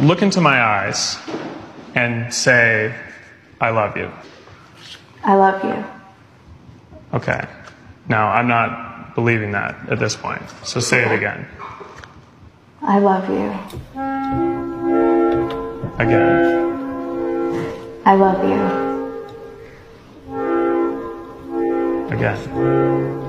look into my eyes and say, I love you. I love you. Okay. Now, I'm not believing that at this point. So say it again. I love you. Again. I love you. Again.